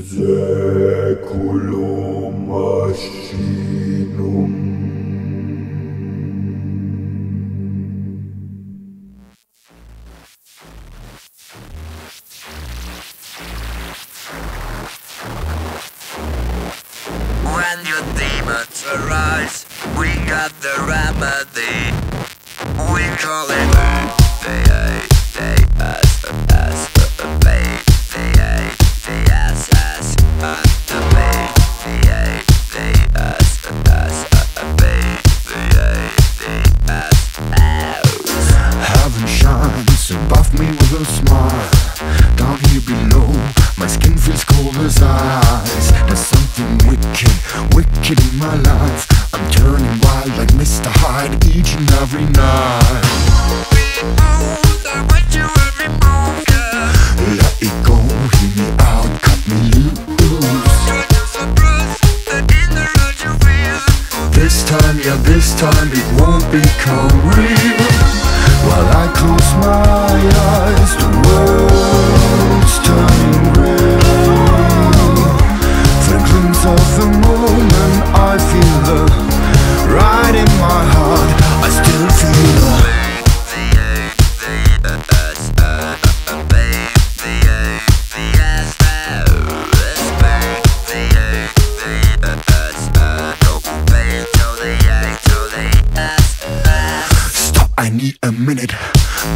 When your demons arise, we got the remedy. We call it me with a smile. Down here below, my skin feels cold as ice. Time, yeah, this time it won't become real. While I close my eyes, I need a minute.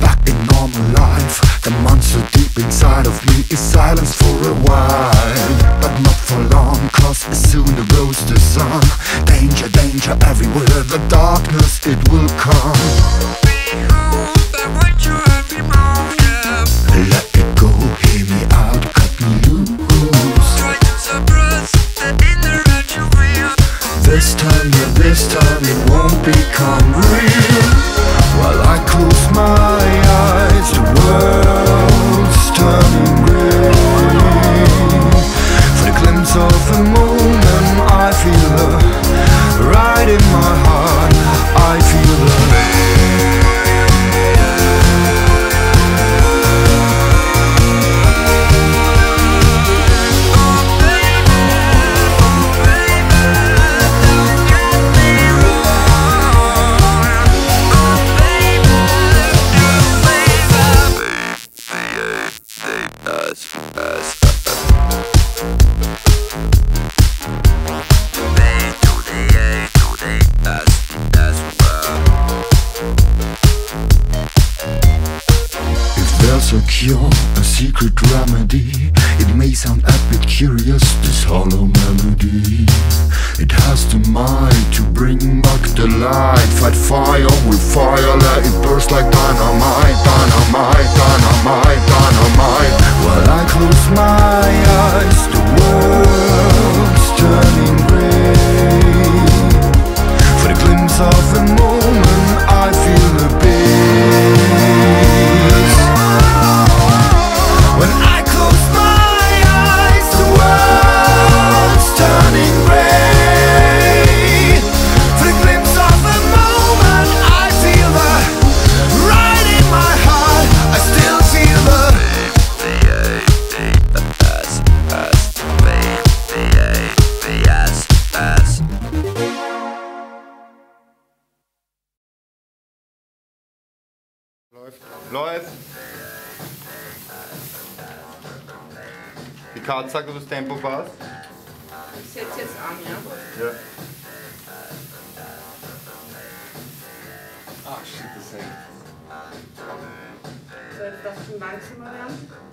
Back in normal life The monster deep inside of me is silenced for a while. But not for long Cause soon the rose the sun Danger, danger everywhere The darkness it will come. Let it go, hear me out, cut loose. This time, yeah, this time it won't become real my There's a cure, a secret remedy. It may sound a bit curious, this hollow melody. It has the might to bring back the light. Fight fire with fire, let it burst like Dynamite, dynamite, Läuft. Die Karte sagt, ob das Tempo passt. Ich setze jetzt an, ja? Ja. Ah, shit, das hängt. Soll das schon langsamer werden?